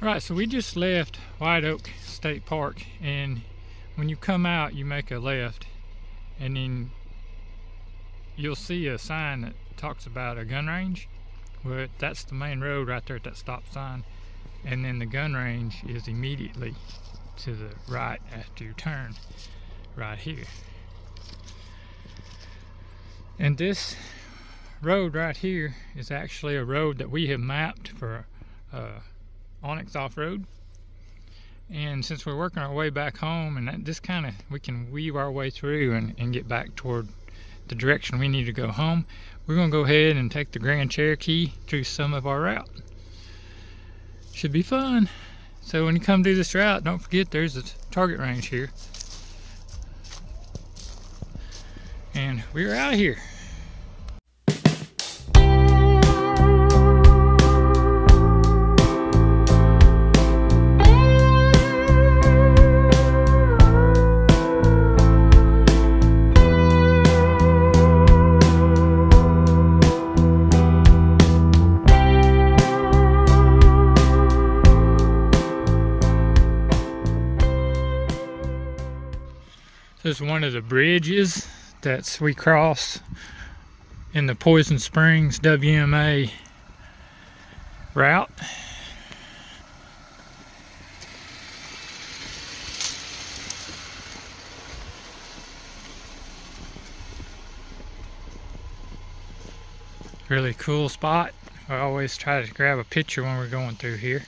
Right, so we just left White Oak State Park and when you come out you make a left and then you'll see a sign that talks about a gun range. Well, that's the main road right there at that stop sign. And then the gun range is immediately to the right after you turn right here. And this road right here is actually a road that we have mapped for uh, onX Off-Road. And since we're working our way back home and that, this kind of, we can weave our way through and, and get back toward the direction we need to go home, we're gonna go ahead and take the Grand Cherokee through some of our route. Should be fun. So when you come do this route, don't forget there's a target range here. And we're out of here. This is one of the bridges that we cross in the Poison Springs WMA route. Really cool spot. I always try to grab a picture when we're going through here.